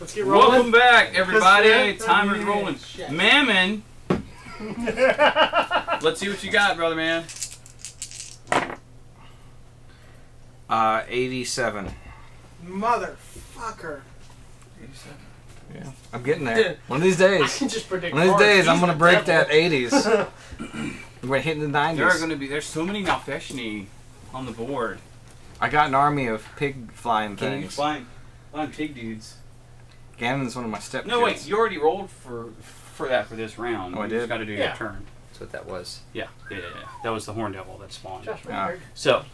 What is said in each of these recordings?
Let's get rolling. Welcome back, everybody. yeah, Timer's rolling. shit. Mammon. Let's see what you got, brother man. Uh, 87. Motherfucker. 87. Yeah, I'm getting there. Dude. One of these I days. can just predict One of these cards. days, I'm gonna break devil. that 80s. I'm gonna hit the 90s. There are going to be. There's so many Nalfeshnee on the board. I got an army of pig flying Can you things. Flying, find pig dudes? Ganon's one of my step. No, wait. You already rolled for for that for this round. Oh, I you did? Just got to do Yeah. your turn. That's what that was. Yeah, yeah, yeah, yeah. That was the horn devil that spawned. Josh. Ringberg. So,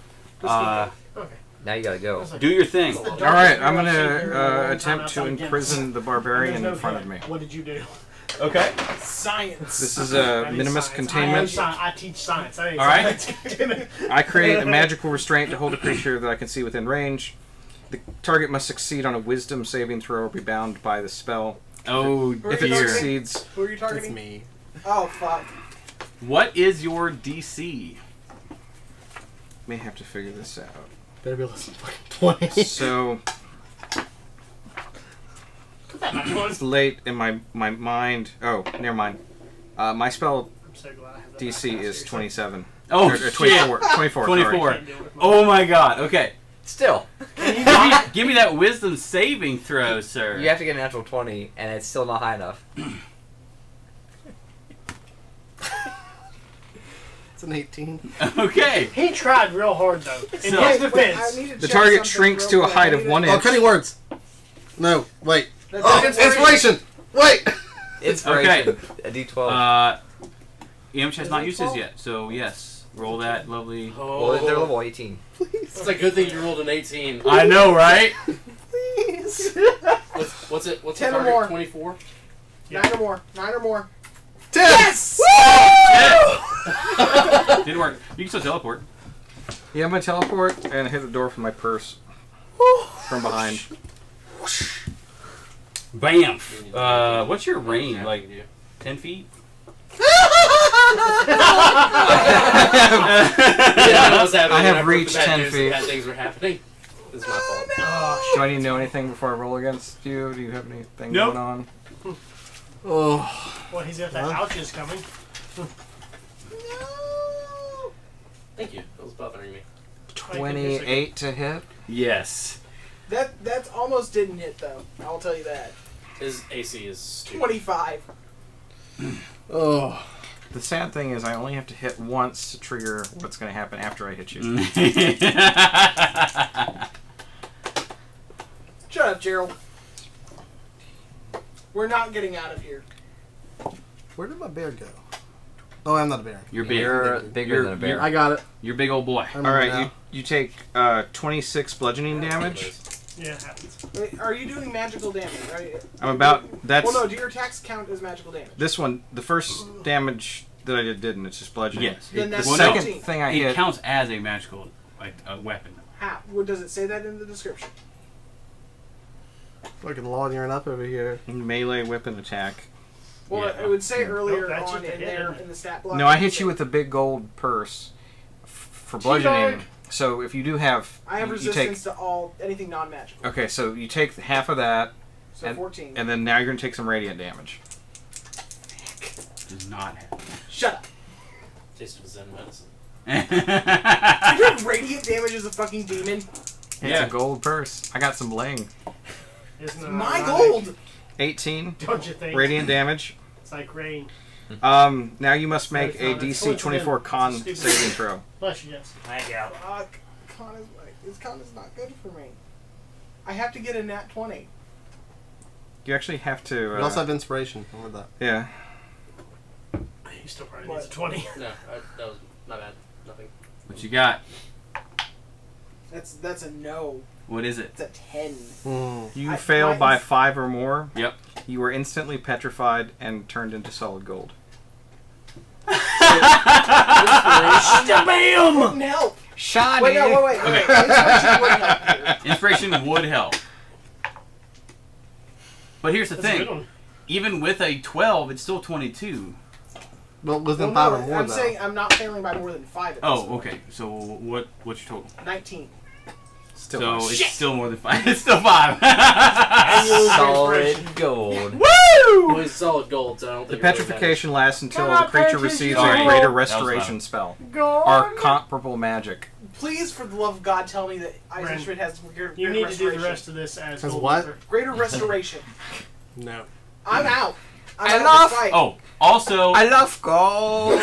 uh, Okay. Now you gotta go. Like- do your thing. All All right, I'm gonna uh, attempt to imprison the barbarian no in front hit. of me. What did you do? Okay. Science. This is a I need minimus science. I, am containment. sci- I teach science. I All right. science. I create a magical restraint to hold a creature that I can see within range. The target must succeed on a wisdom saving throw or be bound by the spell. Oh Who If you it dear. succeeds, Who are you It's targeting? me. Oh fuck. What is your DC? may have to figure this out. Better be less than fucking 20. So I'm it's late in my my mind. Oh, never mind. Uh, my spell so glad I have DC is 27. Oh, or, or shit. 24. 24. 24. Can't do it with my- Oh my god. Okay. Still, give, me, give me that wisdom saving throw, sir. you have to get a natural 20, and it's still not high enough. It's an 18. Okay. He tried real hard though. In So- his Wait, defense. The target shrinks to a height of one inch. Oh, cutting words. No, wait. That's Oh, inspiration. inspiration. Wait. Inspiration. Okay. A D12. Uh, EMH has not used his yet, so yes. Roll that lovely. well, they're level 18. It's a good thing you rolled an 18. I know, right? Please. What's, what's it? What's Ten the or target? more. 24? Nine or more. Nine or more. Ten. Yes. Didn't work. You can still teleport. Yeah, I'm gonna teleport and hit the door from my purse from behind. Bam. Uh, what's your range? Like ten feet? Yeah, was I have when broke the reached 10 news, feet. Bad things were happening. This is my oh, fault. Oh, Do I need to know anything before I roll against you? Do you have anything Nope. going on? Oh. well, he's got that Huh? ouches coming. No. Thank you. That was bothering me. 28 to hit. Yes. That that's almost didn't hit though. I'll tell you that. His AC is stupid. Twenty-five. Oh. The sad thing is, I only have to hit once to trigger what's going to happen after I hit you. Shut up, Gerald. We're not getting out of here. Where did my bear go? Oh, I'm not a bear. You're big. You're bigger You're- than a bear. I got it. You're big old boy. I'm All right, now. you, you take uh, 26 bludgeoning damage. Yeah, it happens. Are you doing magical damage? Right? I'm about. That's Well, no. Do your attacks count as magical damage? this one. The first damage that I did didn't. It's just bludgeoning. Yes. Then that's The Well, second 17. thing I It hit. counts as a magical like a weapon. How? What does it say that in the description? Fucking lawyering up over here. melee weapon attack. Well, Yeah. it would say earlier Oh, on that's just a in hit, there isn't it? in the stat block. No, I hit you with a big gold purse f- for bludgeoning. So if you do have, I have you, you resistance take. to all anything non-magical. Okay, so you take half of that, So and, fourteen. and then now you're gonna take some radiant damage. Does not happen. Shut up. Taste of Zen medicine. You have radiant damage as a fucking demon. It's Yeah. a gold purse. I got some bling. It's Uh, my I gold. 18 Don't you think? radiant damage. It's like rain. Um, now you must make a DC 24 con It's stupid. saving throw. Bless you, yes. Thank you. Fuck. Con is like this con is not good for me. I have to get a nat twenty. You actually have to. We also Uh, have inspiration. Remember that. yeah. He still probably What? needs a twenty. No, I, that was not bad. Nothing. What you got? That's that's a no. What is it? It's a ten. Hmm. You I- fail by five or more. Yep. You are instantly petrified and turned into solid gold. Bam! Wouldn't help. Shiny. Wait, no, wait, wait. Okay. Inspiration wouldn't help here. Inspiration would help. But here's the That's thing. Even with a 12, it's still 22. Well, within Well, five or more, I'm though. saying I'm not failing by more than five. At this Oh, point. okay. So what what's your total? Nineteen. Still so fine. it's still more than five. It's still five. And you lose your Solid inspiration. gold. Well, it's solid gold, so I don't The think it really petrification lasts until Come the on, creature Patrick, receives Sorry. a greater restoration spell. Go Or comparable magic. Please, for the love of God, tell me that Isaac Brent, Schmidt has greater, You greater need to do the rest of this as As Gold what? Reaper. Greater restoration. No. I'm out. I'm I out of love- this fight. oh, also, I love gold.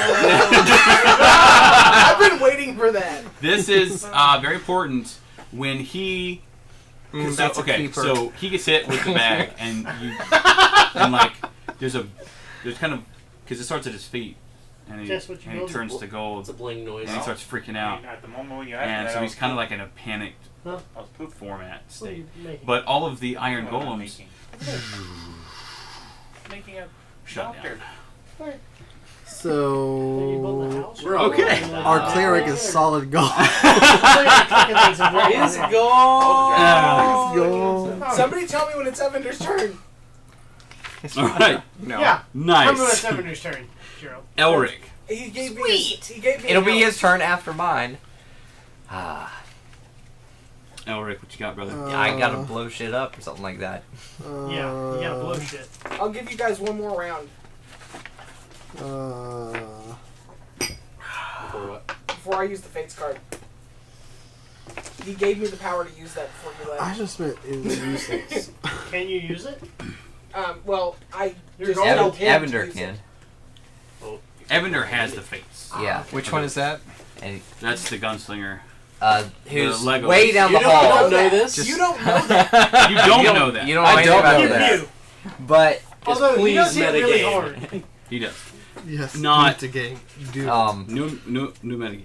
I've been waiting for that. this is uh, very important when he. Mm, so, that's a okay, keeper. so he gets hit with the bag, and you, and like, there's a, there's kind of, because it starts at his feet, and he, what you and he build? turns to gold, It's a bling noise. and he starts freaking out, At the moment when you asked me and that, so he's kind of like in a panicked Huh? Poop format state. But all of the iron What I golems making? Making a shut doctor. down. So house? Bro. Okay. our cleric is solid gold. It's Is gold. Yeah. gold. Somebody tell me when it's Evendur's turn. All right, No. Yeah. Tell me when it's. Evendur's turn, Gerald. Elric. He gave me. His, he gave me. It'll be house. his turn after mine. Ah, Elric, what you got, brother? I gotta Uh, blow shit up or something like that. Uh, Yeah, you gotta blow shit. I'll give you guys one more round Uh, For what? before I use the Fates card. He gave me the power to use that before he I just meant is useless. Can you use it? Um, well, I You're just going- told Evan, him to Evendur use can. it. Oh, Evendur has the face. Yeah, Which one is that? and That's the gunslinger. uh, who's The Legolas. way down You the don't, you hall. don't know this? Just- You don't know that. You don't, know that. You don't I know anything don't about know Pew, that. pew. But Although he does hit really metagame. hard. He does. Yes. Not- do it again. Do it. um, New, new, new metagame.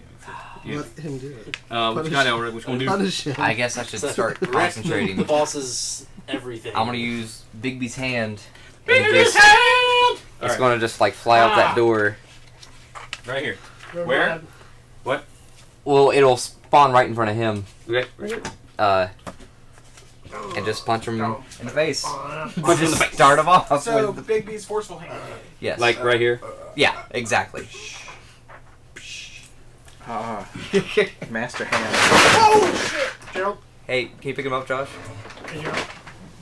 Yeah. Let him do it. Uh, what you got, Elric? Which one do? Him. I guess I should start Rick, concentrating. The boss is everything. I'm gonna use Bigby's hand. Bigby's just- hand! It's Alright. gonna just like fly out Ah. that door. Right here. Real Where? What? Well, it'll spawn right in front of him. Okay. Right here. Uh, and just punch him in the face. Uh, Punch him in the face. Start him off So with Bigby's forceful hand. yes. Like right here. yeah, exactly. Ah, master hand. Oh shit! Gerald, Hey, can you pick him up, Josh? hey, Gerald,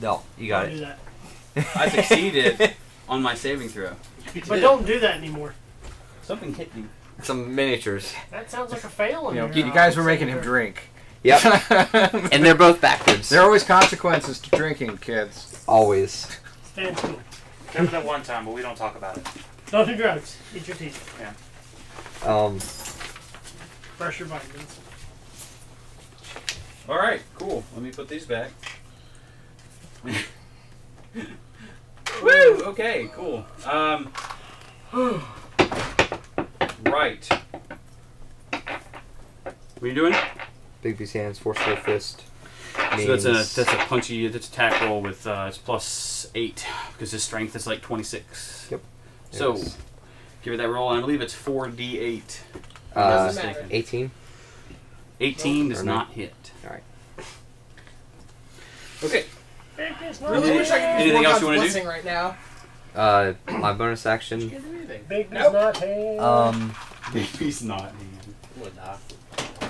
No, you got don't do it. that. I succeeded on my saving throw. But don't do that anymore. Something hit me. Some miniatures. That sounds like a fail You know, you uh, guys were making him signature. drink. Yep. and they're both backwards. there are always consequences to drinking, kids. always. Stand cool. Except for that one time, but we don't talk about it. Don't do drugs. Eat your teeth. Yeah. Um, Brush your vitamins. All right. Cool. Let me put these back. Woo! Okay. Cool. Um. right. What are you doing? Bigby's hands, forceful fist. So that's a means- that's a punchy that's attack roll with uh, it's plus eight because his strength is like twenty six. Yep. So Yes. give it that roll, and I believe it's four d eight. uh, Doesn't 18. Eighteen does not hit. Alright. Okay. I really wish I could use Anything else you wanna do? right now. Uh, my bonus action. Can't. Big does Nope. not have. Um, He's not. I'm gonna die.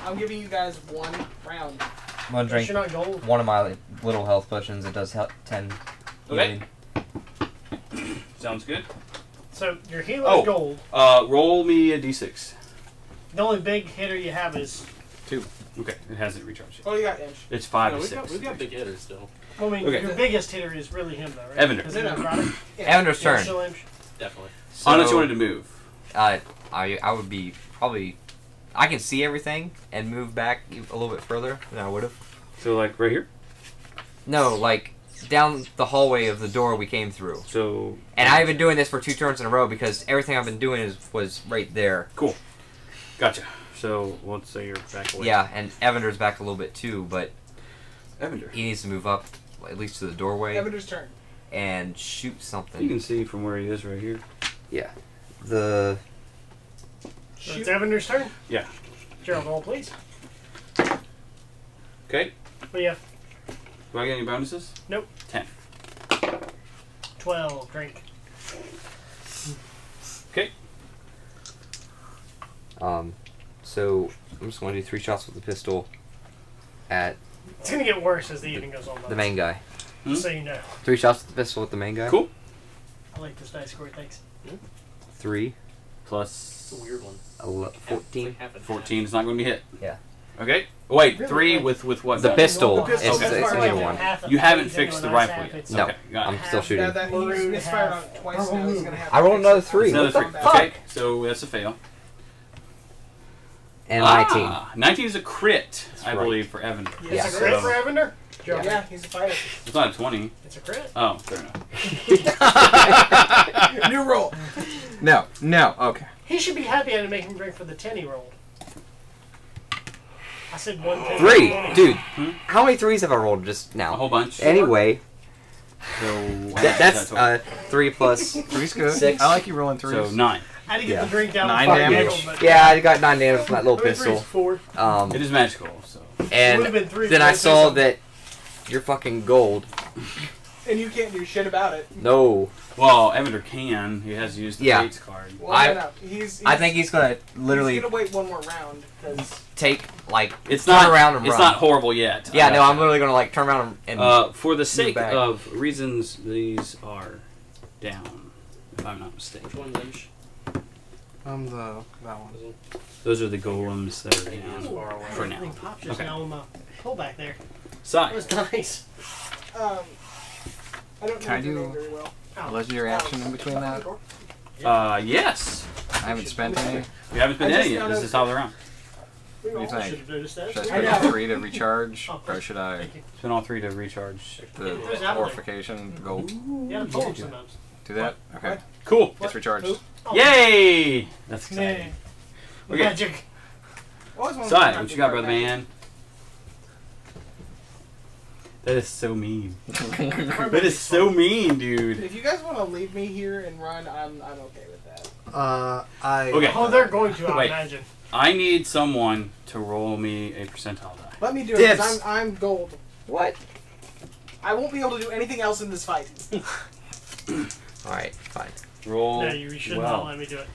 I'm giving you guys one round. I'm gonna drink You're not gold. one of my little health potions. It does help 10 Okay. healing. Sounds good. So your healer Oh. is gold. Uh, roll me a d6. The only big hitter you have is. two. Okay, it hasn't recharged yet. What do you got, Inch? It's five No, to we've, six. got, we've got big hitters still. I mean, Okay. your biggest hitter is really him, though, right? Evendur. Is it Andrade? Evendur's Yeah, turn. still Inch. Definitely. Unless you wanted to move. Uh, I I would be probably. I can see everything and move back a little bit further than I would have. So like right here. No, like down the hallway of the door we came through. So And I've been doing this for two turns in a row because everything I've been doing is was right there. Cool. Gotcha. So let's say you're back away. Yeah, and Evendur's back a little bit too, but Evendur. he needs to move up at least to the doorway Evendur's turn. and shoot something. You can see from where he is right here. Yeah. The So it's Evendur's turn? Yeah. Gerald, roll, please. Okay. What do you have? Do I get any bonuses? Nope. Ten. 12. Drink. Okay. Um, so I'm just going to do three shots with the pistol at It's gonna get worse as the evening goes on. The main guy. Hmm? So you know. Three shots with the pistol with the main guy. Cool. I like this dice score. Thanks. Three. Plus a weird one. ele- Half- Fourteen. half half. 14 is not going to be hit. Yeah. Okay. Wait, Really? three with with what? The It's pistol. normal. It's- It's, it's it's like like one. You haven't fixed the rifle yet. No. Okay, I'm still shooting. Yeah, that Maroon he's misfired on twice now. He's gonna have I rolled another three. Another What the three. fuck? Okay, so that's a fail. And Ah, nineteen. 19 is a crit, I right. believe, for Evan. Yes, It's a crit is. for Evendur. Joe. Yeah, he's a fighter. It's not a 20. It's a crit. Oh, fair enough. New roll. No, no, okay. He should be happy I didn't make him drink for the ten he rolled. I said one ten. Three! dude. Hmm? How many threes have I rolled just now? A whole bunch. Anyway, So that, that's uh, three plus. Three's good. Six. I like you rolling threes. so nine. I had to get Yeah. the drink down. Nine damage? giggled, but- Yeah, I got nine damage from that little I mean, three's pistol. Four. Um, It is magical, so. It and would've been three then I I saw said that you're fucking gold. And you can't do shit about it. No, Well, Evendur can. He has used the Yeah. Fates card. Well, I- no, no. He's, he's, I think he's gonna literally. he's literally gonna wait one more round because take like It's turn not around and It's run. not horrible yet. Yeah, no, I'm literally gonna like turn around and. Uh, for the sake back. of reasons, these are down. If I'm not mistaken. Which one, Imsh? I'm the that one. Those are the golems that are It's down far away. for now. Everything popped just Okay. now on my pullback there. That Sai. was nice. um, I don't Can I do- name very well. Ow. Legendary action in between that. Uh, yes. I haven't spent any. We haven't been I in just it yet. This is how they're on. What do you think? Should have noticed that. Should I I spend know. three to recharge, Oh, or should I Spend all three to recharge. the There's that one. fortification gold? You gotta pull them sometimes. Do that? Okay. Cool. It's recharged. Who? Oh, Yay! That's exciting. Magic. Always wanted to Sai, try what you got, brother back. man? That is so mean. That is so mean, dude. If you guys want to leave me here and run, I'm I'm okay with that. Uh, I. Okay. Oh, they're going to, I Wait. imagine. I need someone to roll me a percentile die. Let me do it 'cause Dibs. I'm I'm gold. what? I won't be able to do anything else in this fight. All right, fine. Roll. No, you should well. not let me do it.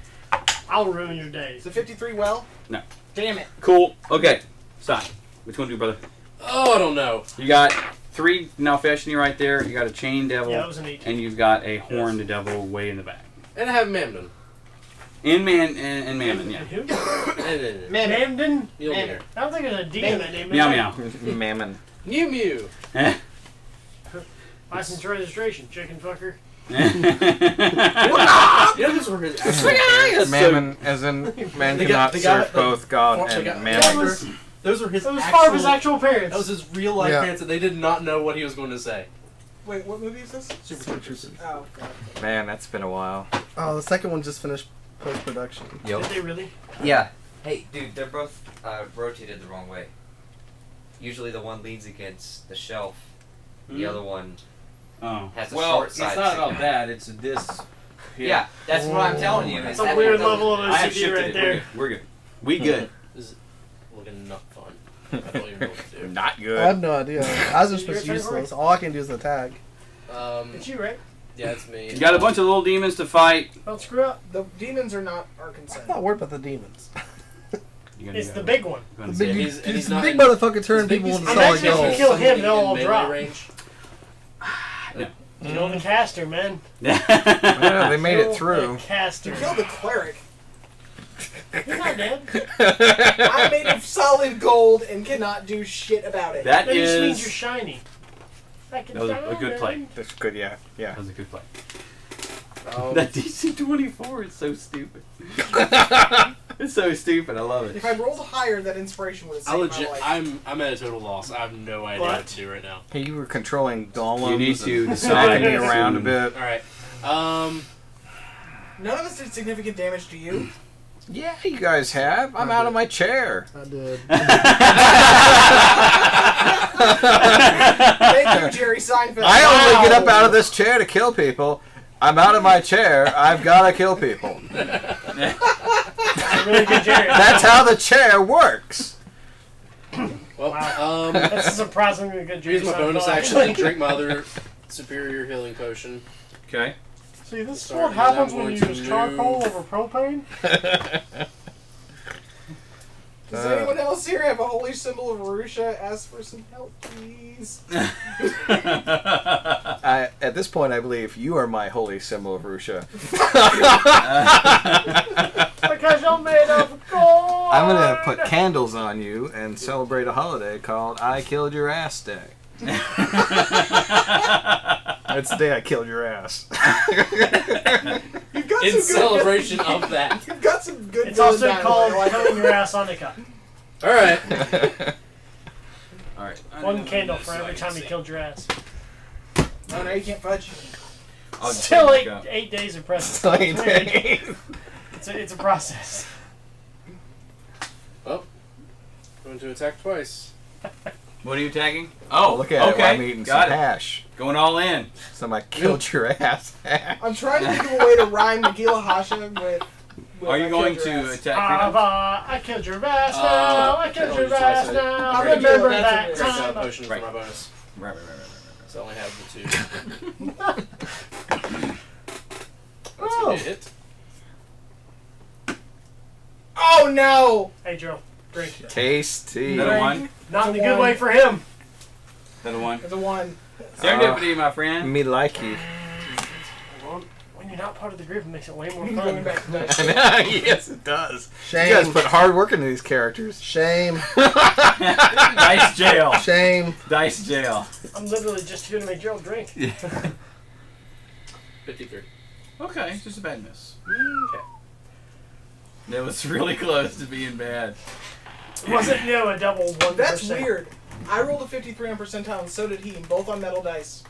I'll ruin your day. Is it 53 well? No. Damn it. Cool. Okay. Sai, what you want to do, brother? Oh, I don't know. You got three Nalfeshnee right there. You got a chain devil, Yeah, that was an 18. and you've got a horned devil way in the back. And I have Mamdon. In man and, and mammon, yeah. And who? And Mamden? Mjolnir. I don't think there's a D in that name. is Meow there? meow. Mammon. Mew Mew. License registration, chicken fucker. You know those were his actual Mammon, as in man The guy- cannot serve both God and mammon. Was, Those were his that was actual, far of his actual parents. That was his real life Yeah. parents that they did not know what he was going to say. Wait, what movie is this? Super Troopers. Oh, God. Man, that's been a while. Oh, the second one just finished post production. Did they really? Yeah. Hey, dude, they're both uh, rotated the wrong way. Usually the one leans against the shelf, the Hmm. other one. Oh. Has a well, short it's not signal. about that. It's this. Yeah, that's what I'm telling you. That's a weird level of OCD right there. We're good. We're good. We good. This is looking not fun. I don't even know what to do. Not good. I have no idea. I was just Your supposed turn, useless. All I can do is attack. Um, It's you, right? yeah, it's me. You got a bunch of little demons to fight. Don't screw up. The demons are not our I'm concern. not worried about the demons. You gonna It's go- the big one. you gonna The big, it? he's- and it's he's the not big in- motherfucker turning His people big into piece- solid Imagine if you gold. kill him, they'll all melee drop. Range. You know the caster, man. Yeah, they made it Kill through. The caster. You killed the cleric. He's not dead. I'm made of solid gold and cannot do shit about it. That That just means you're is. shiny. Like That was a good play. That's good, yeah. Yeah. That was a good play. Um, That DC 24 is so stupid. it's so stupid. I love it. If I rolled higher, that inspiration would have I saved legit, my life. I'm I'm at a total loss. I have no idea what, What? to do right now. Hey, you were controlling golems. You need to and decide moving me around a bit. All right. Um, None of us did significant damage to you. Yeah, you guys have. I'm out of my chair. I did. Thank you, Jerry Seinfeld. I only get up out of this chair to kill people. I'm out of my chair. I've got to kill people. That's really good Jerry. That's how the chair works. well, Wow. um, That's a surprisingly good Jerry. here's my bonus actually. action. Drink my other superior healing potion. Okay. See, this is what happens when you use charcoal move. over propane. Does Uh, anyone else here have a holy symbol of Arusha? Ask for some help, please. I, at this point, I believe you are my holy symbol of Rusha. Because you're made of gold. I'm gonna put candles on you and celebrate a holiday called I Killed Your Ass Day. That's the day I killed your ass. You've got In some good celebration of that. You've got some good. It's also called dialogue. killing your ass on the cup. All right. All right. One candle for every time you killed your ass. No, no, you can't fudge. I'll Still eight, eight days of presents. Same day. It's a, it's a process. Oh. Going to attack twice. What are you attacking? Oh, Look at okay. it. I'm eating Got some it. hash. Going all in. Some I killed your ass. I'm trying to think of a way to rhyme Nagila Hasha with. with Are you I going to attack Ah, Frida? bah, I killed your ass Uh, now. I killed your ass now. I Remember remember that that's a Break time. potion Right. for my bonus. Right, right, right, right, right. So I only have the two. That's Oh. gonna hit. Oh no! Hey, Joe, drink. Tasty. Another one. Not in a good one. way for him. Another one. It's a one. Serendipity, my friend. Me likey. Well, When you're not part of the group, it makes it way more fun. back to that. Yes, it does. Shame. You guys put hard work into these characters. Shame. Dice jail. Shame. Dice jail. I'm literally just here to make Gerald drink. Fifty-three. Okay, it's just a bad miss. Okay. That was really close to being bad. It wasn't you a double one. That's weird. I rolled a 53 on percentile, and so did he, both on metal dice.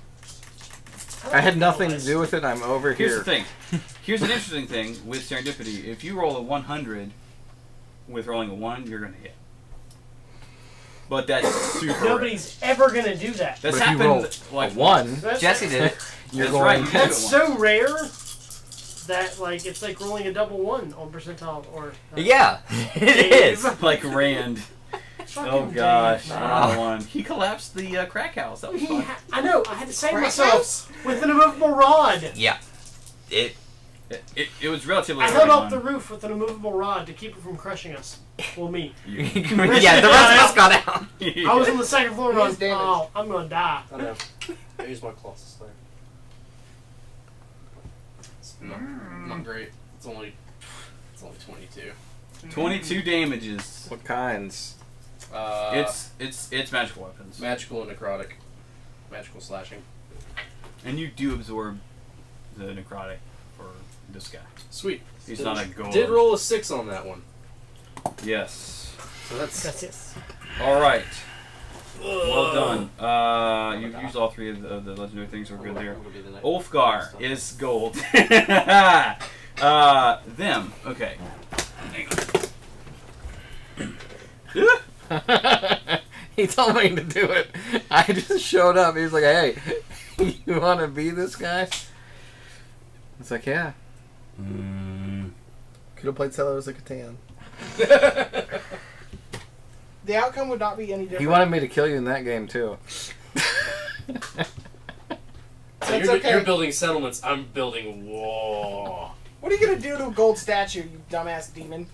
I had nothing to do with it. I'm over Here's here. the thing. Here's an interesting thing with serendipity. If you roll a 100 with rolling a 1, you're going to hit. But that's super rare. Nobody's ever gonna do that. That's But if you happened roll like a one, Jesse did it. you're That's going. right, you That's so rare that like it's like rolling a double one on percentile or. uh, Yeah, it is. like Rand. Oh gosh, Dave, one man. on one. He collapsed the uh, crack house. That was He fun. ha- I know. I had to save Crack myself house? with an immovable rod. Yeah. It. It, it, it was relatively. I held early up the roof with an immovable rod to keep it from crushing us. Well, me. yeah, the rest of us got out. I was on the second floor going, He's damaged. oh, I'm gonna die. I know. I used my Colossus there. It's not, not great. It's only. It's only twenty-two. 22 damages. What kinds? Uh, It's it's it's magical weapons, magical and necrotic. Magical slashing. and you do absorb the necrotic for this guy. Sweet. He's Did- not a gold. Did roll a six on that one. Yes. So that's That's it. All right. Well done. Uh, you've used all three of the, of the legendary things. We're good there. It'll be the next- Ulfgar is gold. uh, them. Okay. He told me to do it. I just showed up. He was like, "Hey, you want to be this guy?" It's like, "Yeah." Mm, Could have played Settlers of Catan. The outcome would not be any different. He wanted me to kill you in that game too. So you're, okay. you're building settlements. I'm building wall. What are you gonna do to a gold statue, you dumbass demon?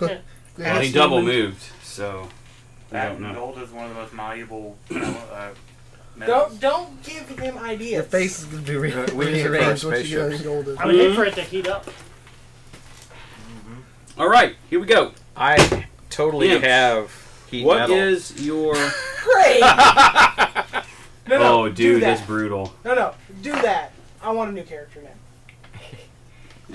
well, he double moved, so I That don't know. gold is one of the most malleable uh, metals. Don't don't give him ideas. Your face is going to be re- Uh, we need it for our rearranged once you get spaceships. gold. is. I would hate for it to heat up. All right, here we go. I totally Imps. have heat What metal. is your? Great. no, no, oh, do dude, that. that's brutal. No, no, do that. I want a new character now.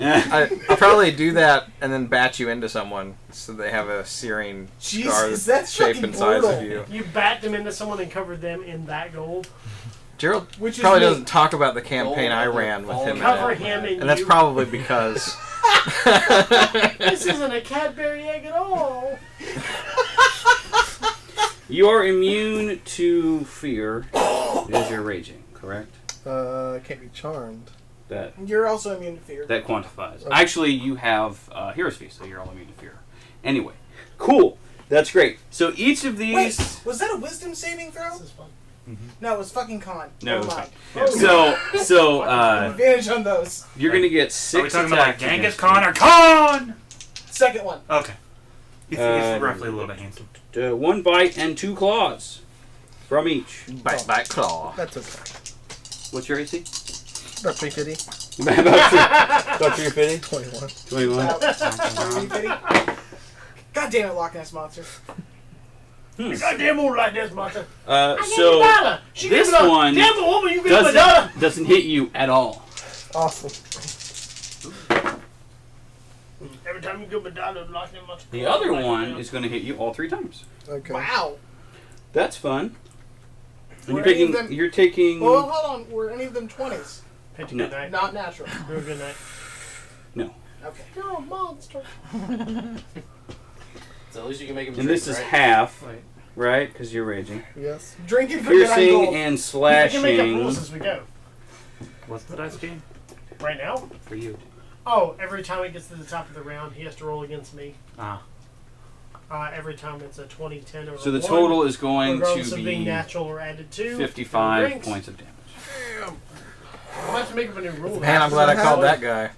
I, I'll probably do that and then bat you into someone so they have a searing scar Jesus, that's shape fucking and size of brutal. you. You bat them into someone and covered them in that gold. Gerald Which is probably me. doesn't talk about the campaign Gold I ran with all him in Cover it. him in And that's you. probably because This isn't a Cadbury egg at all. You are immune to fear as you're raging, correct? Uh, can't be charmed. That You're also immune to fear. that quantifies. Okay. Actually, you have uh, Hero's Feast, so you're all immune to fear. Anyway, cool. That's great. So each of these. Wait, was that a wisdom saving throw? This is fun. No, it was fucking con. No, it Never was mind. So so uh, Advantage on those. you're gonna get Are six we talking about like attacks Genghis against Khan you. or Khan? Second one. Okay. He's, Uh, he's roughly a little bit handsome. Uh, one bite and two claws from each. Bite, bite, claw. That's okay. What's your AC? About 350. about three- about 350? 21. 21. About- God damn it, Loch Ness monster. Goddamn old like this, monster. Uh, I gave you a so dollar. She this gave a- one Damn woman, you gave me a doesn't, doesn't hit you at all. Awesome. Every time you give me a dollar, Loch Ness monster. The other one is going to hit you all three times. Okay. Wow. That's fun. And you're any of taking. them- You're taking. Well, hold on. Were any of them 20s? Pitch a No. good night. Not natural. Real good night. Okay. You're a monster. So at least you can make him and drink, this is right? half, Right. right? Because you're raging. Yes. Drinking for good Piercing gold. and I can make up rules as we go. What's the dice game? Right now? For you. Oh, every time he gets to the top of the round, he has to roll against me. Ah. Uh, every time it's a 20, 10, or So the 1, total is going to of being be natural or added to. 55 points of damage. Damn. I'm about to make up a new rule. Man, I'm glad I called that guy.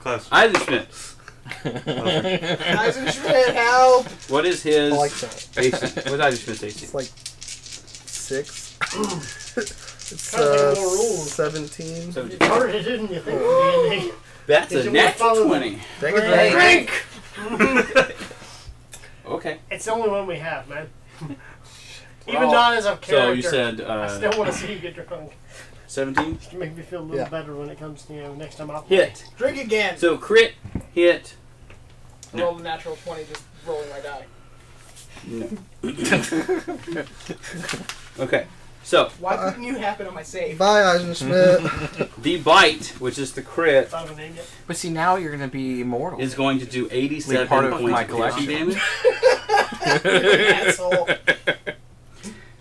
Close. Eisenschmidt, Eisenschmidt, help! what is I his like that. AC? What's Eisenschmidt's AC? It's like six. it's uh, rules. 17. So- It's harder, didn't you think. That's Did a you natural follow- 20. Take a drink. Drink! Okay. It's the only one we have, man. Even Well, not as a character. So you said I uh, still want to see you get drunk. 17? Just to make me feel a little Yeah. better when it comes to, you know, next time I'll Hit. Drink again. So crit, hit. Roll the natural 20, just rolling my die. No. okay. So Why Uh, couldn't you happen on my save? Bye, Eisenschmidt. the bite, which is the crit, If I have a name yet. But see, now you're going to be immortal. is going to do 87 part of points my of piercing collection. damage. Asshole.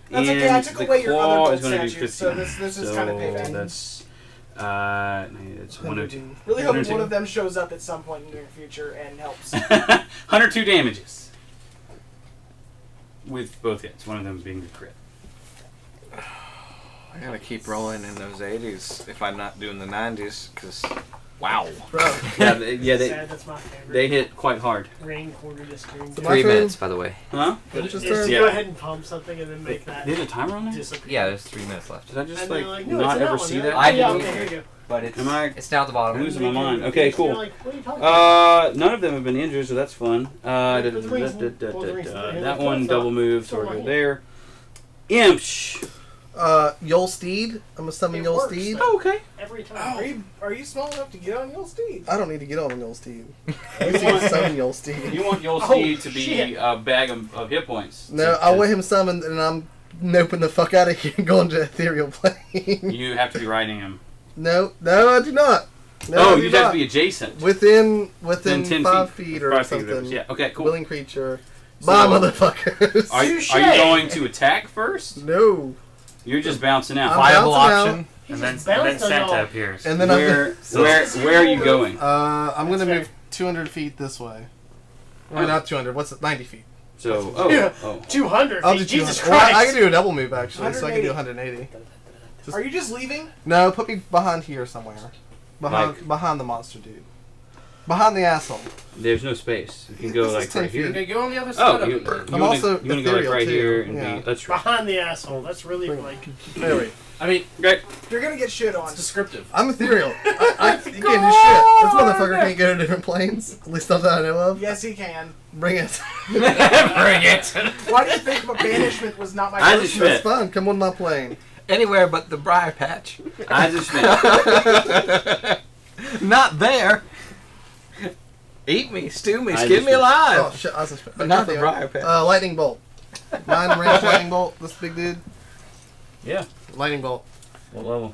That's and okay, I took the away your claw other is going to do statues, 15. so this- this is So kinda payback. That's uh, it's 102. Really hoping 102. one of them shows up at some point in the near future and helps. 102 damages with both hits. One of them being the crit. I gotta keep rolling in those 80s if I'm not doing the 90s, because, wow. Bro. Yeah, they, yeah, they Sad, that's my favorite. they hit quite hard. Rain quarter this green. So Just my Three turn? minutes, by the way. Huh? Finish his just. Yeah. go ahead and pump something and then make that Did a timer on there? Yeah, there's three minutes left. Did I just And like, like, no, not ever one, see yeah. that? Oh, I yeah, didn't okay, either. here you go. But it's Am I? it's down at the bottom. Losing my mind. Okay, cool. like, what are you talking about? Uh, none of them have been injured, so that's fun. Uh, da- da- da-. That one double moves, it's so we're good there. Imsh. Uh, Yol Steed. I'm gonna summon It Yol Steed. though. Oh, okay. Every time. Are you are you small enough to get on your steed? I don't need to get on Yol Steed. I just need summon Yol Steed. You want Yol Oh, Steed to be shit. a bag of, of hit points. No, To- I to- want him summoned, and I'm noping the fuck out of here and going to ethereal plane. You have to be riding him. no, no, I do not. No, oh, you have not. to be adjacent. within within Within 10 five feet. feet, or Five of something. those, Yeah. Okay. Cool. Willing creature. So- Bye, motherfuckers. Are, you- are you going to attack first? no. You're just bouncing out. I'm Viable bouncing out. option. He And then, and then Santa y'all. appears. And then where, I'm. where, where are you going? Uh, I'm gonna move 200 feet this way. Well, Oh. not 200. What's it? 90 feet. So, oh, Yeah. oh. 200 I'll feet. do Jesus 200. Well, I- Christ. I can do a double move actually, so I can do 180. Are you just leaving? No, put me behind here somewhere. Behind Like- behind the monster dude. Behind the asshole. There's no space. You can go This is like 10 right here. feet. Okay, go on the other oh, side Oh, of you, it. you Bert. I'm wanna, also you wanna go like ethereal, right too. here and Yeah. be. That's right. Behind the asshole. That's really like. Anyway, I mean, Great. You're gonna get shit on. it's descriptive. I'm ethereal. I, I, you can't do shit. This motherfucker can't go to different planes. At least not that I know of. Yes, he can. Bring it. Bring it. Why do you think my banishment was not my Isaac first Schmidt. That's fine. Come on my plane. Anywhere but the briar patch. I Eisenschmidt. Not there. Eat me, stew me, skin me alive. Oh shit! I was But not the briar patch. Uh, lightning bolt. Nine range lightning bolt. This big dude. Yeah. Lightning bolt. What level?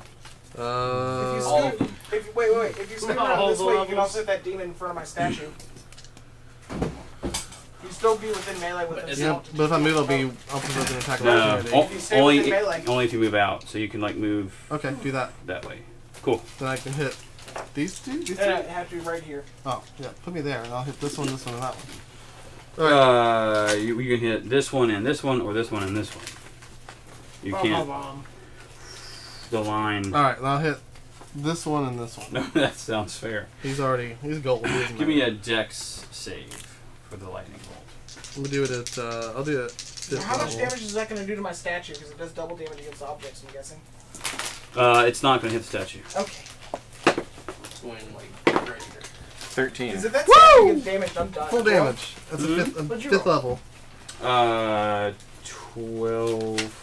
If you Uh, scoot, if you, wait, wait, wait. If you scoot All around this the way, you can levels. also hit that demon in front of my statue. You still be within melee with But him. yeah, but if I move, I'll be. I'll provoke an attack of No, opportunity. o- If you stay only melee. only if you move out, so you can like move Okay, do that. that way. Cool. Then I can hit these two. These two? And I have to be right here. Oh, yeah. Put me there, and I'll hit this one, this one, and that one. Alright. Uh, you, you can hit this one and this one, or this one and this one. You Bum, can't. bum, bum. The line. Alright, I'll hit this one and this one. No, that sounds fair. He's already. He's gold. He doesn't Give me a Dex save. for the lightning bolt. I'm gonna do it at. Uh, I'll do it. Fifth How much damage is that going to do to my statue? Because it does double damage against objects, I'm guessing. Uh, it's not going to hit the statue. Okay. It's going like right here. Thirteen. Because if that statue gets damaged, I'm done. Full damage. That's Mhm. a fifth, What'd fifth level. Uh, twelve.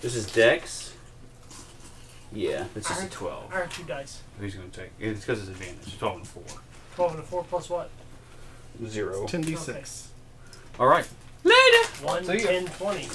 This is Dex. Yeah, this is a twelve. I have two dice. Who's going to take. It's because it's advantage. Twelve and four. 12 and a 4 plus what? Zero. 10d6. All right. 1, See ya. 10, 20.